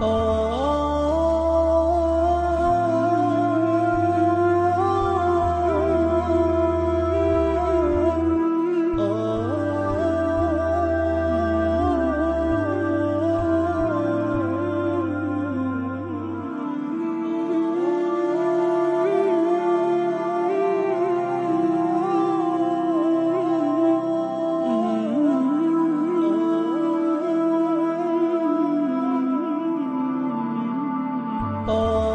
Oh. Oh.